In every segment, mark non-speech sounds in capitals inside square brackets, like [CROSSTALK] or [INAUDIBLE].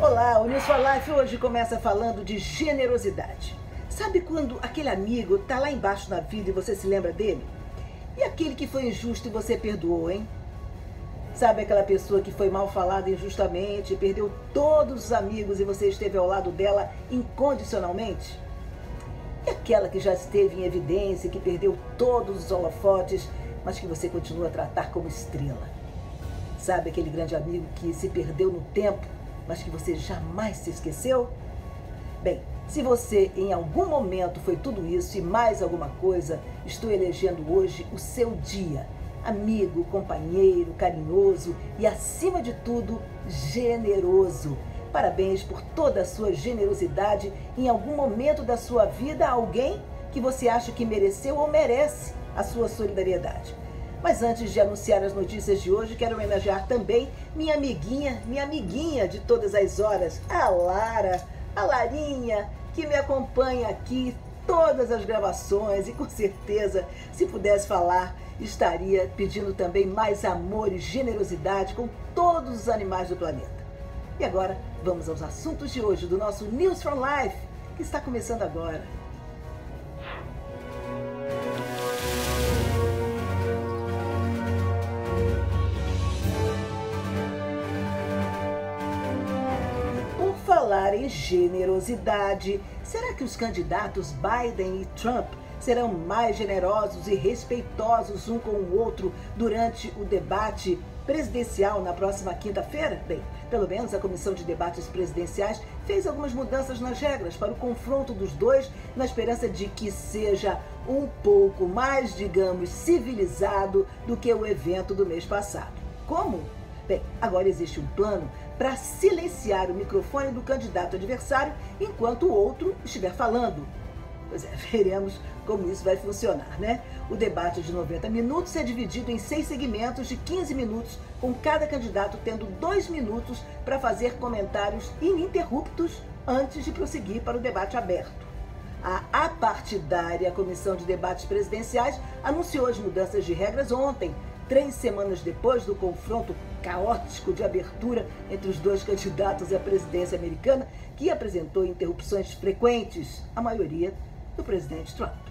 Olá, o News for Life hoje começa falando de generosidade. Sabe quando aquele amigo tá lá embaixo na vida e você se lembra dele? E aquele que foi injusto e você perdoou, hein? Sabe aquela pessoa que foi mal falada injustamente, perdeu todos os amigos e você esteve ao lado dela incondicionalmente? Aquela que já esteve em evidência, que perdeu todos os holofotes, mas que você continua a tratar como estrela? Sabe aquele grande amigo que se perdeu no tempo, mas que você jamais se esqueceu? Bem, se você em algum momento foi tudo isso e mais alguma coisa, estou elegendo hoje o seu dia. Amigo, companheiro, carinhoso e, acima de tudo, generoso. Parabéns por toda a sua generosidade em algum momento da sua vida alguém que você acha que mereceu ou merece a sua solidariedade. Mas antes de anunciar as notícias de hoje, quero homenagear também minha amiguinha, minha amiguinha de todas as horas, a Lara, a Larinha, que me acompanha aqui todas as gravações e com certeza, se pudesse falar, estaria pedindo também mais amor e generosidade com todos os animais do planeta. E agora, vamos aos assuntos de hoje do nosso News from Life, que está começando agora. falar em generosidade, será que os candidatos Biden e Trump serão mais generosos e respeitosos um com o outro durante o debate presidencial na próxima quinta-feira? Bem, pelo menos a Comissão de Debates Presidenciais fez algumas mudanças nas regras para o confronto dos dois, na esperança de que seja um pouco mais, digamos, civilizado do que o evento do mês passado. Como? Bem, agora existe um plano para silenciar o microfone do candidato adversário enquanto o outro estiver falando. Pois é, [LAUGHS] veremos como isso vai funcionar, né? O debate de 90 minutos é dividido em seis segmentos de 15 minutos, com cada candidato tendo dois minutos para fazer comentários ininterruptos antes de prosseguir para o debate aberto. A apartidária Comissão de Debates Presidenciais anunciou as mudanças de regras ontem, três semanas depois do confronto caótico de abertura entre os dois candidatos à presidência americana, que apresentou interrupções frequentes, a maioria do presidente Trump.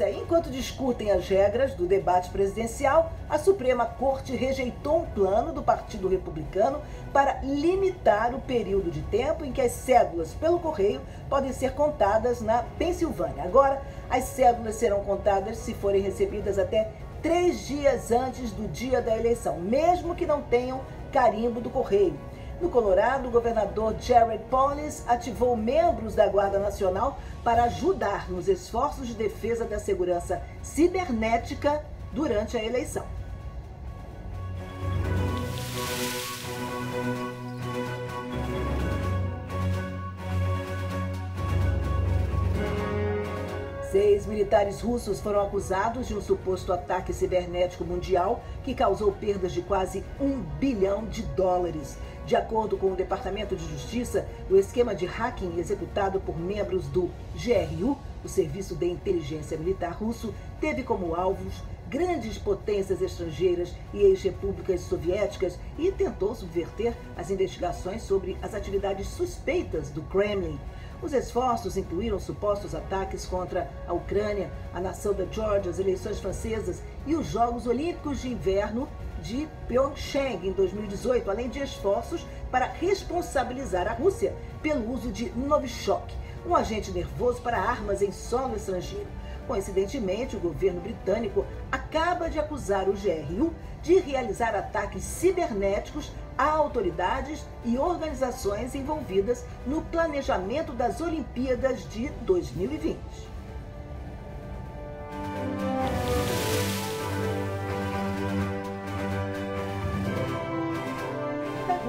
é, enquanto discutem as regras do debate presidencial, a Suprema Corte rejeitou um plano do Partido Republicano para limitar o período de tempo em que as cédulas pelo correio podem ser contadas na Pensilvânia. Agora, as cédulas serão contadas se forem recebidas até três dias antes do dia da eleição, mesmo que não tenham carimbo do correio. No Colorado, o governador Jared Polis ativou membros da Guarda Nacional para ajudar nos esforços de defesa da segurança cibernética durante a eleição. Seis militares russos foram acusados de um suposto ataque cibernético mundial que causou perdas de quase um bilhão de dólares. De acordo com o Departamento de Justiça, o esquema de hacking executado por membros do GRU, o Serviço de Inteligência Militar Russo, teve como alvos grandes potências estrangeiras e ex-repúblicas soviéticas e tentou subverter as investigações sobre as atividades suspeitas do Kremlin. Os esforços incluíram supostos ataques contra a Ucrânia, a nação da Geórgia, as eleições francesas e os Jogos Olímpicos de Inverno de Pyeongchang em 2018, além de esforços para responsabilizar a Rússia pelo uso de Novichok, um agente nervoso para armas em solo estrangeiro. Coincidentemente, o governo britânico acaba de acusar o GRU de realizar ataques cibernéticos a autoridades e organizações envolvidas no planejamento das Olimpíadas de 2020.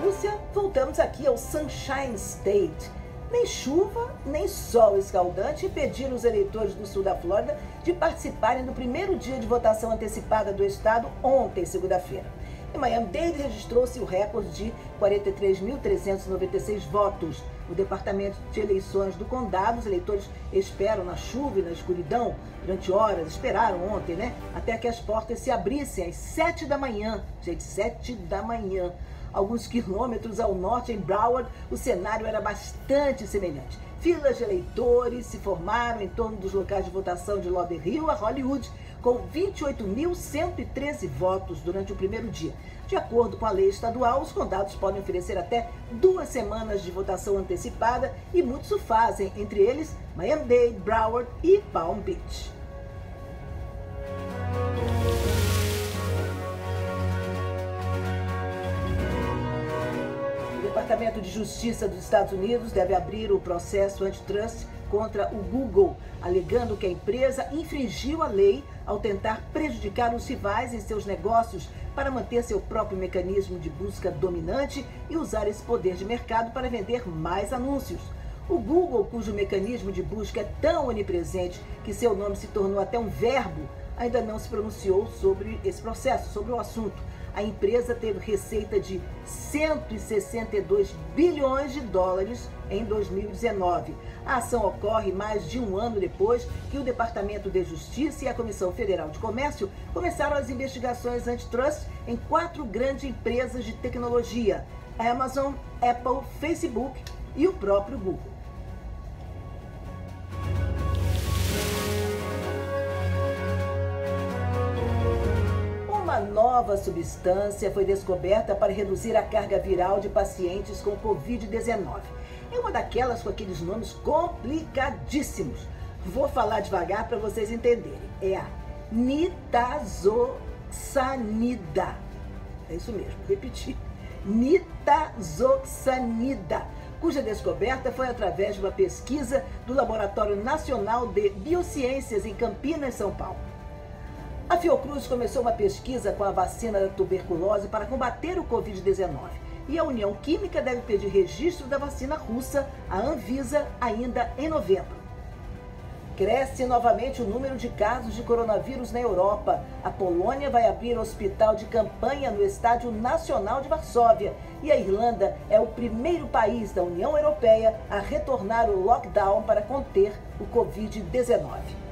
Rússia, voltamos aqui ao Sunshine State. Nem chuva, nem sol escaldante impediram os eleitores do sul da Flórida de participarem do primeiro dia de votação antecipada do estado ontem, segunda-feira. Em Miami-Dade registrou-se o recorde de 43.396 votos. O Departamento de Eleições do Condado, os eleitores esperam na chuva e na escuridão durante horas, esperaram ontem, né? Até que as portas se abrissem às 7 da manhã. Gente, 7 da manhã. Alguns quilômetros ao norte, em Broward, o cenário era bastante semelhante. Filas de eleitores se formaram em torno dos locais de votação de Lauderhill a Hollywood, com 28.113 votos durante o primeiro dia. De acordo com a lei estadual, os condados podem oferecer até duas semanas de votação antecipada e muitos o fazem, entre eles Miami-Dade, Broward e Palm Beach. O Departamento de Justiça dos Estados Unidos deve abrir o processo antitrust contra o Google, alegando que a empresa infringiu a lei ao tentar prejudicar os rivais em seus negócios para manter seu próprio mecanismo de busca dominante e usar esse poder de mercado para vender mais anúncios. O Google, cujo mecanismo de busca é tão onipresente que seu nome se tornou até um verbo, ainda não se pronunciou sobre esse processo, sobre o assunto a empresa teve receita de 162 bilhões de dólares em 2019. A ação ocorre mais de um ano depois que o Departamento de Justiça e a Comissão Federal de Comércio começaram as investigações antitrust em quatro grandes empresas de tecnologia: Amazon, Apple, Facebook e o próprio Google. Nova substância foi descoberta para reduzir a carga viral de pacientes com Covid-19. É uma daquelas com aqueles nomes complicadíssimos. Vou falar devagar para vocês entenderem. É a nitazoxanida. É isso mesmo, repetir. Nitazoxanida, cuja descoberta foi através de uma pesquisa do Laboratório Nacional de Biociências em Campinas, São Paulo. A Fiocruz começou uma pesquisa com a vacina da tuberculose para combater o Covid-19 e a União Química deve pedir registro da vacina russa à Anvisa ainda em novembro. Cresce novamente o número de casos de coronavírus na Europa. A Polônia vai abrir hospital de campanha no Estádio Nacional de Varsóvia. E a Irlanda é o primeiro país da União Europeia a retornar o lockdown para conter o Covid-19.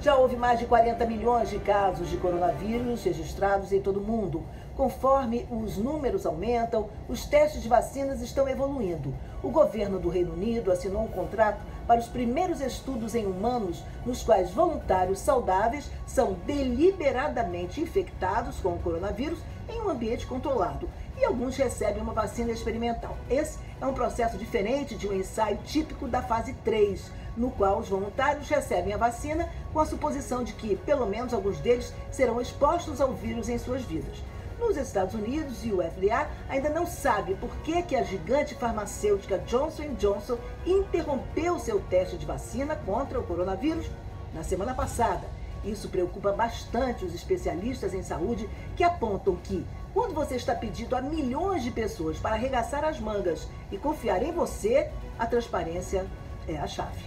Já houve mais de 40 milhões de casos de coronavírus registrados em todo o mundo. Conforme os números aumentam, os testes de vacinas estão evoluindo. O governo do Reino Unido assinou um contrato para os primeiros estudos em humanos, nos quais voluntários saudáveis são deliberadamente infectados com o coronavírus em um ambiente controlado e alguns recebem uma vacina experimental. Esse é um processo diferente de um ensaio típico da fase 3, no qual os voluntários recebem a vacina com a suposição de que, pelo menos, alguns deles serão expostos ao vírus em suas vidas. Nos Estados Unidos e o FDA ainda não sabe por que, que a gigante farmacêutica Johnson Johnson interrompeu seu teste de vacina contra o coronavírus na semana passada. Isso preocupa bastante os especialistas em saúde que apontam que, quando você está pedindo a milhões de pessoas para arregaçar as mangas e confiar em você, a transparência é a chave.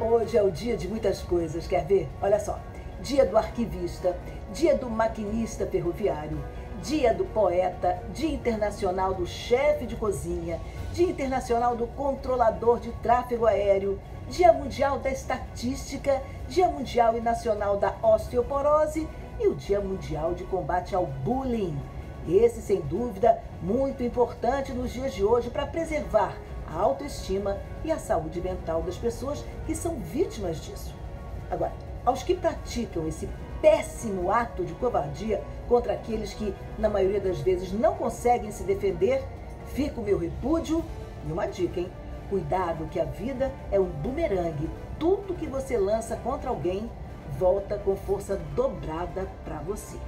Hoje é o dia de muitas coisas, quer ver? Olha só. Dia do arquivista, dia do maquinista ferroviário, dia do poeta, dia internacional do chefe de cozinha, dia internacional do controlador de tráfego aéreo, dia mundial da estatística, dia mundial e nacional da osteoporose e o dia mundial de combate ao bullying. Esse, sem dúvida, muito importante nos dias de hoje para preservar a autoestima e a saúde mental das pessoas que são vítimas disso. Agora, aos que praticam esse péssimo ato de covardia contra aqueles que, na maioria das vezes, não conseguem se defender, fica o meu repúdio e uma dica, hein? Cuidado que a vida é um bumerangue. Tudo que você lança contra alguém volta com força dobrada para você.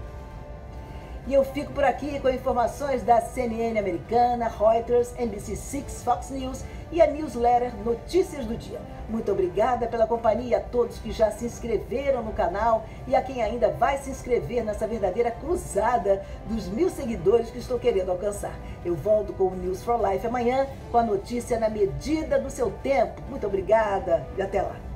E eu fico por aqui com informações da CNN americana, Reuters, NBC6, Fox News e a newsletter Notícias do Dia. Muito obrigada pela companhia a todos que já se inscreveram no canal e a quem ainda vai se inscrever nessa verdadeira cruzada dos mil seguidores que estou querendo alcançar. Eu volto com o News for Life amanhã com a notícia na medida do seu tempo. Muito obrigada e até lá.